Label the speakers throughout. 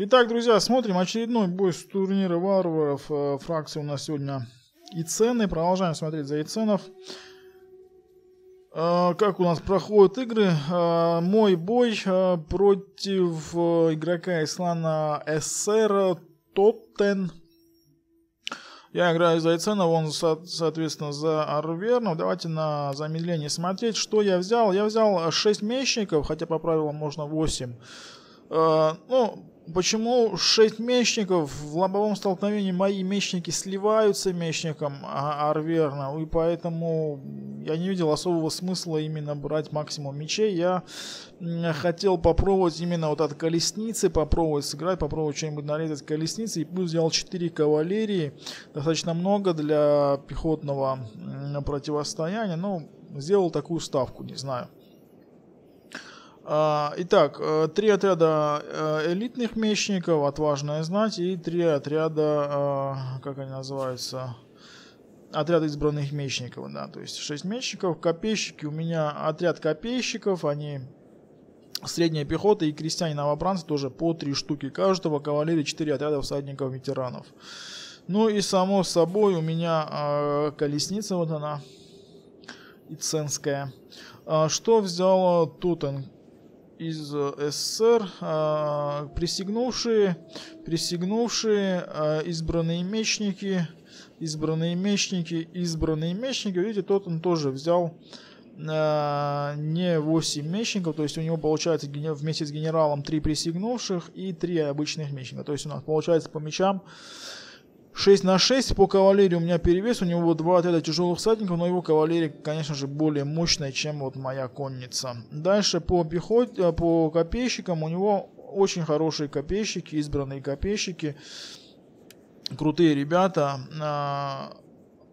Speaker 1: Итак, друзья, смотрим очередной бой с турнира варваров. Э, фракция у нас сегодня и цены. Продолжаем смотреть за Иценов. Э, как у нас проходят игры? Э, мой бой против игрока из клана СР Тоттен. Я играю за Иценов, он, соответственно, за Арвернов. Давайте на замедление смотреть, что я взял. Я взял 6 мечников, хотя по правилам можно 8. Ну, Почему 6 мечников в лобовом столкновении мои мечники сливаются мечником а Арверна, и поэтому я не видел особого смысла именно брать максимум мечей. Я хотел попробовать именно вот от колесницы, попробовать сыграть, попробовать что-нибудь нарезать колесницы, и плюс взял 4 кавалерии, достаточно много для пехотного противостояния, ну, сделал такую ставку, не знаю. А, итак, э, три отряда э, элитных мечников, отважная знать, и три отряда, э, как они называются, отряд избранных мечников, да, то есть шесть мечников, копейщики, у меня отряд копейщиков, они средняя пехота и крестьяне-новобранцы тоже по три штуки каждого, кавалерии четыре отряда всадников-ветеранов. Ну и само собой у меня колесница, вот она, иценская. А, что взял Тутен? Из э, СССР, присягнувшие, присягнувшие э, избранные мечники, избранные мечники, избранные мечники. Видите, тот он тоже взял не 8 мечников, то есть у него получается вместе с генералом 3 присягнувших и 3 обычных мечника. То есть у нас получается по мечам 6 на 6 по кавалерии у меня перевес, у него два отряда тяжелых всадников, но его кавалерия, конечно же, более мощная, чем вот моя конница. Дальше по пехоте, э, по копейщикам у него очень хорошие копейщики, избранные копейщики, крутые ребята.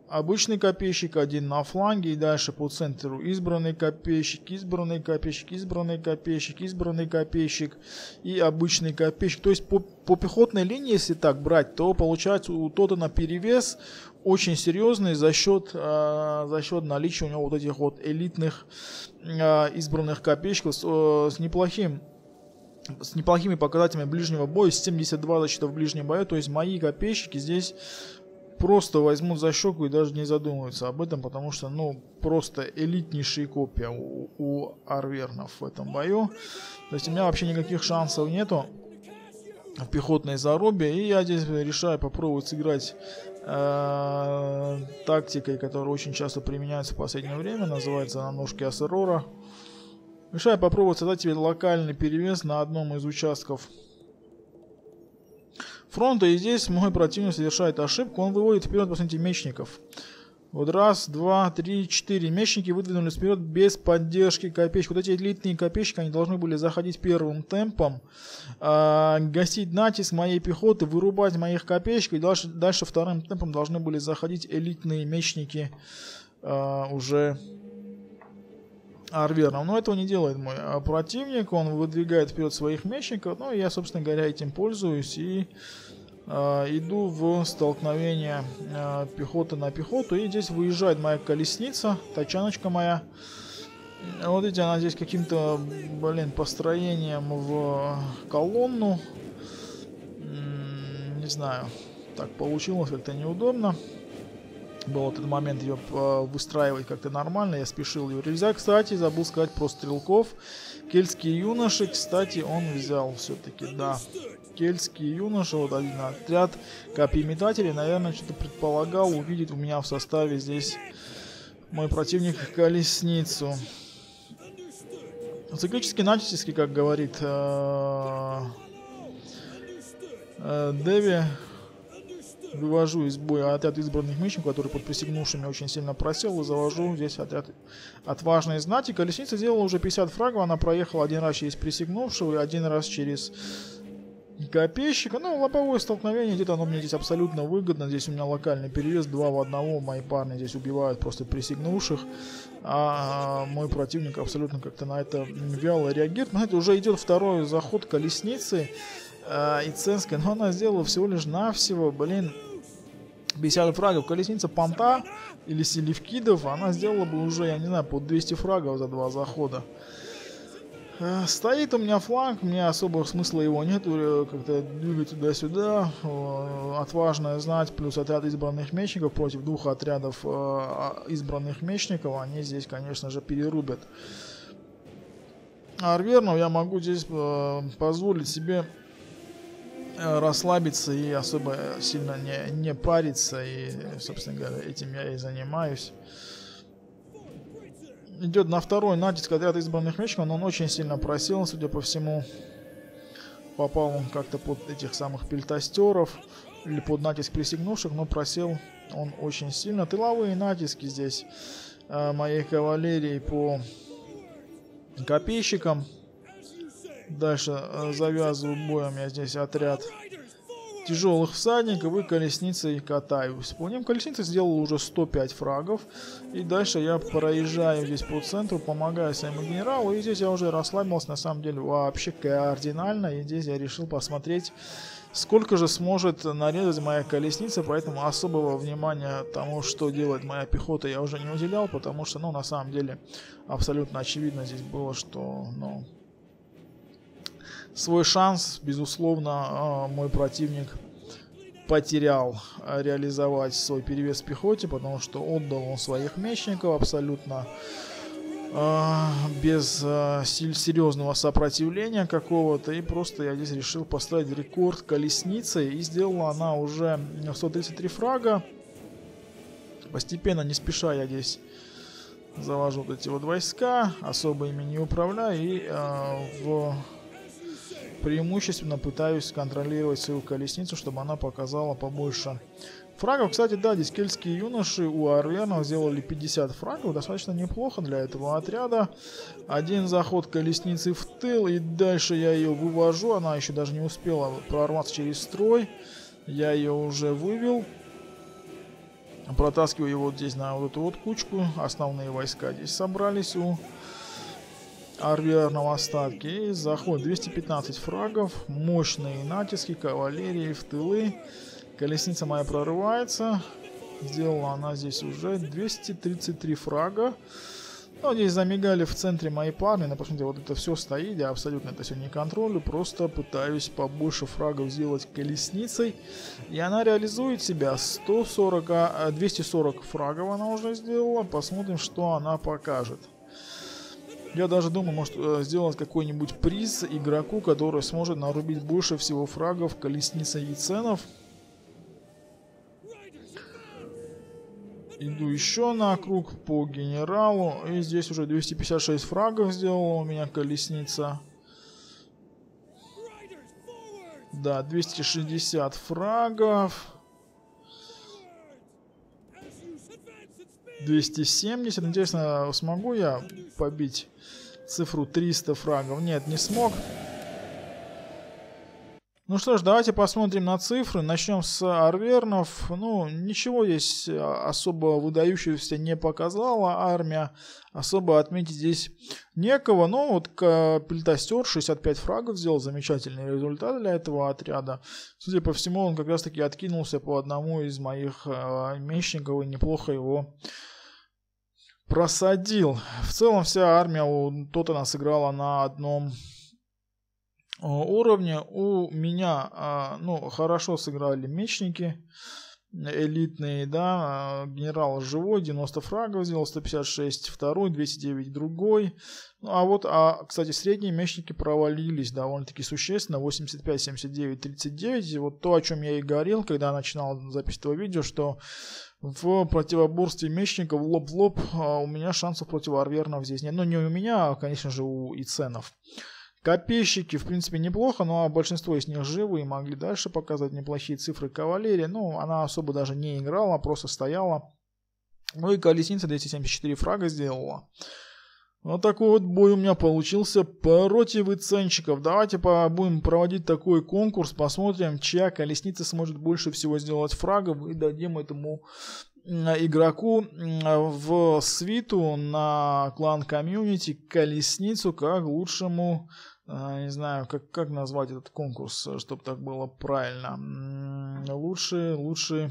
Speaker 1: Обычный копейщик, один на фланге и дальше по центру избранный копейщик, избранный копейщик, избранный копейщик, избранный копейщик и обычный копейщик. То есть по, по пехотной линии, если так брать, то получается у Тоттена перевес очень серьезный за счет, э, за счет наличия у него вот этих вот элитных э, избранных копейщиков с, э, с неплохим с неплохими показателями ближнего боя, 72 защита в ближнем бою, то есть мои копейщики здесь просто возьмут за щеку и даже не задумываются об этом, потому что, ну, просто элитнейшие копия у, у арвернов в этом бою. То есть у меня вообще никаких шансов нету в пехотной зарубе, и я здесь решаю попробовать сыграть э, тактикой, которая очень часто применяется в последнее время, называется на ножке Ассерора. Решаю попробовать создать себе локальный перевес на одном из участков фронта. И здесь мой противник совершает ошибку. Он выводит вперед, посмотрите, мечников. Вот раз, два, три, четыре. Мечники выдвинулись вперед без поддержки копейщиков. Вот эти элитные копейщики, они должны были заходить первым темпом, э, гасить натиск моей пехоты, вырубать моих копейщиков. И дальше, дальше вторым темпом должны были заходить элитные мечники э, уже Арверном. Но этого не делает мой а противник. Он выдвигает вперед своих мечников. Ну, я, собственно говоря, этим пользуюсь. И э, иду в столкновение э, пехоты на пехоту. И здесь выезжает моя колесница, тачаночка моя. Вот видите, она здесь каким-то, блин, построением в колонну. Не знаю, так получилось как-то неудобно был этот момент ее э, выстраивать как-то нормально, я спешил ее рюкзак. Кстати, забыл сказать про стрелков. Кельтские юноши, кстати, он взял все-таки, да. Кельтские юноши, вот один отряд копьеметателей, наверное, что-то предполагал увидеть у меня в составе здесь мой противник колесницу. Циклический натиск, как говорит э, э, Деви, вывожу из боя отряд избранных мечников, который под присягнувшими очень сильно просел, и завожу здесь отряд отважной знати. Колесница сделала уже 50 фрагов, она проехала один раз через присягнувшего и один раз через копейщика. Ну, лобовое столкновение, где-то оно мне здесь абсолютно выгодно. Здесь у меня локальный перевес, два в одного. Мои парни здесь убивают просто присягнувших. А мой противник абсолютно как-то на это вяло реагирует. Но это уже идет второй заход колесницы э, Иценская. Но она сделала всего лишь навсего, блин, 50 фрагов. Колесница Понта или Селевкидов, она сделала бы уже, я не знаю, по 200 фрагов за два захода. Э, стоит у меня фланг, мне особого смысла его нет, э, как-то двигать туда-сюда. Э, отважная знать, плюс отряд избранных мечников против двух отрядов а, избранных мечников, они здесь, конечно же, перерубят. Арвернов я могу здесь позволить себе расслабиться и особо сильно не, не париться, и, собственно говоря, этим я и занимаюсь идет на второй натиск отряд избранных мечников, но он очень сильно просел, судя по всему. Попал он как-то под этих самых пельтастеров или под натиск присягнувших, но просел он очень сильно. Тыловые натиски здесь э, моей кавалерии по копейщикам. Дальше э, завязываю боем я здесь отряд тяжелых всадников и колесницей катаюсь. По ним колесница сделала уже 105 фрагов. И дальше я проезжаю здесь по центру, помогаю своему генералу. И здесь я уже расслабился на самом деле вообще кардинально. И здесь я решил посмотреть, сколько же сможет нарезать моя колесница. Поэтому особого внимания тому, что делает моя пехота, я уже не уделял. Потому что, ну, на самом деле, абсолютно очевидно здесь было, что, ну, Свой шанс, безусловно, а, мой противник потерял а, реализовать свой перевес в пехоте, потому что отдал он своих мечников абсолютно э, без серьезного сопротивления какого-то. И просто я здесь решил поставить рекорд колесницы. И сделала она уже 133 фрага. Постепенно, не спеша я здесь завожу вот эти вот войска. Особо ими не управляю. И э, в преимущественно пытаюсь контролировать свою колесницу, чтобы она показала побольше фрагов. Кстати, да, дискельские юноши у арвернов сделали 50 фрагов, достаточно неплохо для этого отряда. Один заход колесницы в тыл, и дальше я ее вывожу, она еще даже не успела прорваться через строй. Я ее уже вывел. Протаскиваю его вот здесь на вот эту вот кучку. Основные войска здесь собрались у Арвиар на остатке. И заход 215 фрагов. Мощные натиски кавалерии в тылы. Колесница моя прорывается. Сделала она здесь уже 233 фрага. Ну, здесь замигали в центре мои парни. Но посмотрите, вот это все стоит. Я абсолютно это все не контролю. Просто пытаюсь побольше фрагов сделать колесницей. И она реализует себя. 140, 240 фрагов она уже сделала. Посмотрим, что она покажет. Я даже думаю, может э, сделать какой-нибудь приз игроку, который сможет нарубить больше всего фрагов колесница яйценов. Иду еще на круг по генералу. И здесь уже 256 фрагов сделала у меня колесница. Да, 260 фрагов. 270. Интересно, смогу я побить цифру 300 фрагов? Нет, не смог. Ну что ж, давайте посмотрим на цифры. Начнем с арвернов. Ну, ничего здесь особо выдающегося не показала армия. Особо отметить здесь некого. Но вот Пельтастер 65 фрагов сделал замечательный результат для этого отряда. Судя по всему, он как раз таки откинулся по одному из моих э, мечников и неплохо его просадил. В целом вся армия у Тоттена сыграла на одном э, уровне. У меня, а, ну, хорошо сыграли мечники элитные, да, а, генерал живой, 90 фрагов сделал, 156 второй, 209 другой. Ну, а вот, а, кстати, средние мечники провалились довольно-таки существенно, 85, 79, 39. И вот то, о чем я и говорил, когда начинал запись этого видео, что в противоборстве мечников лоб в лоб а у меня шансов против арвернов здесь нет. Ну, не у меня, а, конечно же, у иценов. Копейщики, в принципе, неплохо, но большинство из них живы и могли дальше показать неплохие цифры кавалерии. Ну, она особо даже не играла, просто стояла. Ну и колесница 274 фрага сделала. Вот такой вот бой у меня получился против ценчиков. Давайте будем проводить такой конкурс, посмотрим, чья колесница сможет больше всего сделать фрагов и дадим этому игроку в свиту на клан комьюнити колесницу как лучшему, а, не знаю, как, как назвать этот конкурс, чтобы так было правильно. Лучший, а,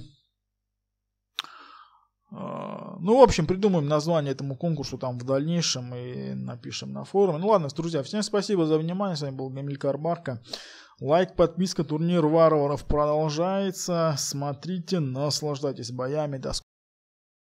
Speaker 1: Ну, в общем, придумаем название этому конкурсу там в дальнейшем и напишем на форуме. Ну ладно, друзья, всем спасибо за внимание. С вами был Гамилькар Барка. Лайк, подписка, турнир варваров продолжается. Смотрите, наслаждайтесь боями. До скорого.